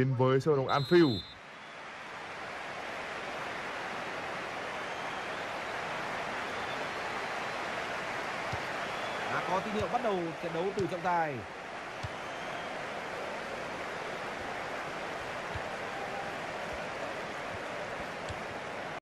đến với sân vận động Anfield. Đã có tín hiệu bắt đầu trận đấu từ trọng tài.